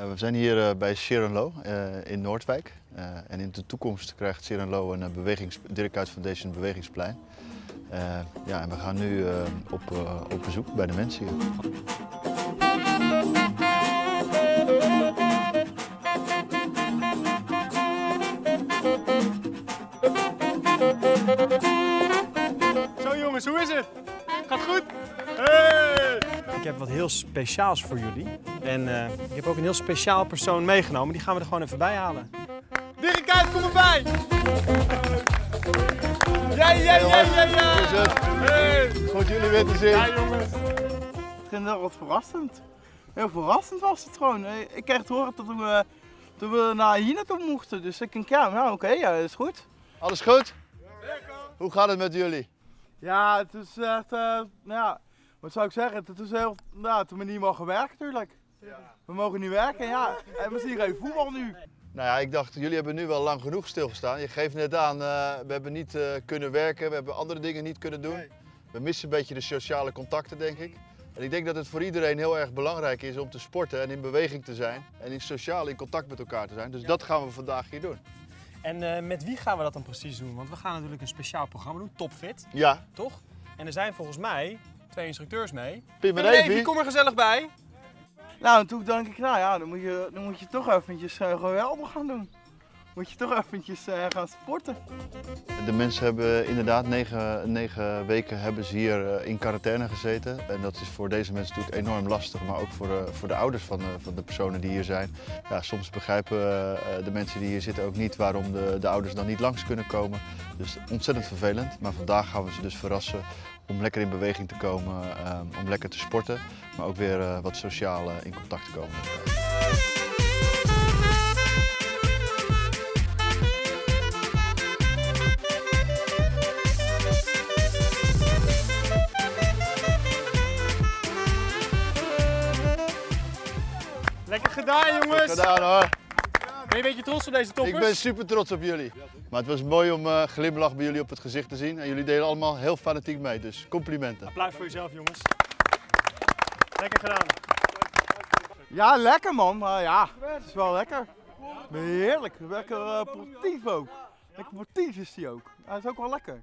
Uh, we zijn hier uh, bij Sharon uh, in Noordwijk. en in de toekomst krijgt Sharon een bewegings, Dirk Foundation bewegingsplein. ja, en we gaan nu op, op bezoek bij de mensen hier. Zo jongens, hoe is het? Gaat goed? Ik heb wat heel speciaals voor jullie. En uh, ik heb ook een heel speciaal persoon meegenomen. Die gaan we er gewoon even bij halen. Dirk Kuyt, kom erbij! Ja, ja, ja, ja, ja! Hoe is het? Hey! Goed jullie weer te zien. Ja, jongens. Ik vind het wat verrassend. Heel verrassend was het gewoon. Ik kreeg te horen dat we, dat we naar hier naartoe mochten. Dus ik denk, ja, nou oké, okay, ja, dat is goed. Alles goed? Hoe gaat het met jullie? Ja, het is echt, uh, ja, wat zou ik zeggen, het is heel, nou, toen we niet mogen werken natuurlijk. Ja. We mogen niet werken, ja. En we zien geen voetbal nu. Nou ja, ik dacht, jullie hebben nu wel lang genoeg stilgestaan. Je geeft net aan, uh, we hebben niet uh, kunnen werken, we hebben andere dingen niet kunnen doen. We missen een beetje de sociale contacten, denk ik. En ik denk dat het voor iedereen heel erg belangrijk is om te sporten en in beweging te zijn. En in sociaal in contact met elkaar te zijn. Dus dat gaan we vandaag hier doen. En uh, met wie gaan we dat dan precies doen? Want we gaan natuurlijk een speciaal programma doen, Topfit. Ja. Toch? En er zijn volgens mij twee instructeurs mee. Pim en Evie. kom er gezellig bij. Nou, en toen dacht ik, nou ja, dan moet je, dan moet je toch eventjes uh, geweldig gaan doen. Moet je toch eventjes uh, gaan sporten. De mensen hebben inderdaad negen, negen weken hebben ze hier in quarantaine gezeten. En dat is voor deze mensen natuurlijk enorm lastig, maar ook voor de, voor de ouders van de, van de personen die hier zijn. Ja, soms begrijpen de mensen die hier zitten ook niet waarom de, de ouders dan niet langs kunnen komen. Dus ontzettend vervelend. Maar vandaag gaan we ze dus verrassen om lekker in beweging te komen, om lekker te sporten. Maar ook weer wat sociaal in contact te komen. Lekker gedaan jongens! Lekker gedaan hoor! Ben je een beetje trots op deze toppers? Ik ben super trots op jullie. Maar het was mooi om uh, glimlach bij jullie op het gezicht te zien. En jullie deden allemaal heel fanatiek mee, dus complimenten. Applaus voor jezelf jongens. Lekker gedaan. Ja, lekker man. Maar ja, het is wel lekker. Heerlijk. Lekker uh, sportief ook. Lekker sportief is die ook. Hij is ook wel lekker.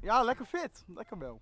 Ja, lekker fit. Lekker wel.